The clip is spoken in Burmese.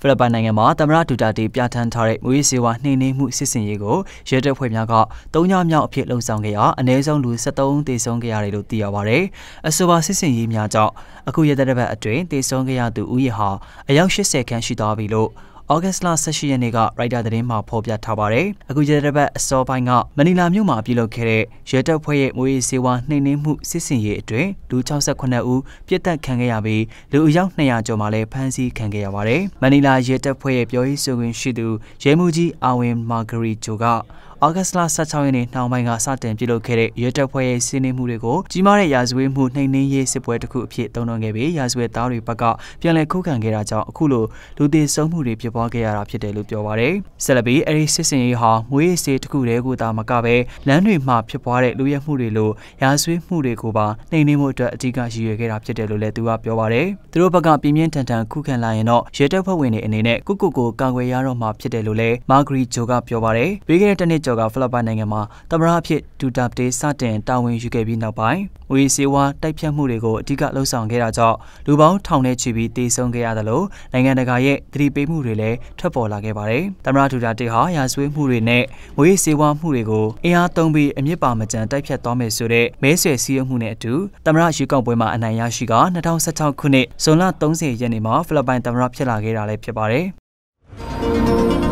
ဖိလစ်ပိုင်နိုင်ငံမှာသမ္မတဒူတာတီပြဋ္ဌာန်းထားတဲ့မွေးစေဝါနှိမ်နင်းမှုစစ်စင်ရေးကိုရဲတပ်ဖွဲ့များက၃ညမြောက်အဖြစ်လှုံ့ဆော်ခဲ့ရာအနည်းဆုံးလူ73သေဆုံးခဲ့ရတယ်လို့သိရပါဗျ။အဆိုပါစစ်စင်ရေးများကြောင့်အခုရတဲ့ဘက်အတွင်းသေဆုံးခဲ့ရသူဦးရေဟာအယောက်80ခန့်ရှိသွားပြီလို့ ဩဂတ်စ်လ18ရက်နေ့ကရိုက်တာသတင်းမှာဖော်ပြထားပါတယ်။အခုရက်တစ်ပတ်အစောပိုင်းကမနီလာမြို့မှာပြုလုပ်ခဲ့တဲ့ရဲတပ်ဖွဲ့ရဲ့မွေးစေဝါနှိမ်နင်းမှုစစ်စင်ရေးအတွင်းလူ68ဦးပြစ်တက်ခံခဲ့ရပြီးလူအယောက်200ကျော်မှလည်းဖမ်းဆီးခံခဲ့ရပါတယ်။မနီလာရဲတပ်ဖွဲ့ရဲ့ပြောရေးဆိုခွင့်ရှိသူရဲမှူးကြီးအာဝင်းမာဂရီဂျိုက ဩဂတ်လ16ရက်နေ့နှောင်းပိုင်းကစတင်ပြုလုပ်ခဲ့တဲ့ရဲတပ်ဖွဲ့ရဲ့စီးနှင်းမှုတွေကိုကြီးမားတဲ့ရာဇဝတ်မှုနှိမ်နင်းရေးစစ်ပွဲတစ်ခုအဖြစ်သုံးနှုန်းခဲ့ပြီးရာဇဝတ်သားတွေဘက်ကပြန်လည်ခုခံခဲ့တာကြောင့်အခုလိုလူသေးဆုံးမှုတွေဖြစ်ပွားခဲ့ရတာဖြစ်တယ်လို့ပြောပါရယ်ဆက်လက်ပြီးအဲဒီစစ်စင်ရေးဟာမွေးစေးတစ်ခုတည်းကိုသာမကပဲလမ်းတွေမှာဖြစ်ပွားတဲ့လူရဲမှုတွေလိုရာဇဝတ်မှုတွေကိုပါနှိမ်နင်းမှုအတွက်အကြီးကရည်ရွယ်ခဲ့တာဖြစ်တယ်လို့လည်းသူကပြောပါရယ်သူတို့ဘက်ကပြင်းပြင်းထန်ထန်ခုခံလာရင်တော့ရဲတပ်ဖွဲ့ဝင်တွေအနေနဲ့ကုကုကိုကာကွယ်ရတော့မှာဖြစ်တယ်လို့လည်းမာဂရီဂျိုကပြောပါရယ်ပြီးခဲ့တဲ့တနေ့ကျော်ကဖိလစ်ပိုင်နိုင်ငံမှာသမ္မတအဖြစ်ဒူတာတေစတင်တာဝန်ယူခဲ့ပြီးနောက်ပိုင်းဝေစီဝါတိုက်ဖြတ်မှုတွေကိုအဓိကလှုံ့ဆော်ခဲ့တာကြောင့်လူပေါင်းထောင်နဲ့ချီပြီးတေဆုံးခဲ့ရသလိုနိုင်ငံတကာရဲ့သတိပေးမှုတွေလည်းထွက်ပေါ်လာခဲ့ပါတယ်။သမ္မတဒူတာတေဟာရာဇဝတ်မှုတွေနဲ့ဝေစီဝါမှုတွေကိုအင်အားသုံးပြီးအမြင့်ပါမကြံတိုက်ဖြတ်သွားမယ်ဆိုတဲ့မဲဆွယ်စည်းရုံးမှုနဲ့အတူသမ္မတရွေးကောက်ပွဲမှာအနိုင်ရရှိက2016ခုနှစ်ဇွန်လ30ရက်နေ့မှာဖိလစ်ပိုင်သမ္မတဖြစ်လာခဲ့တာလည်းဖြစ်ပါတယ်။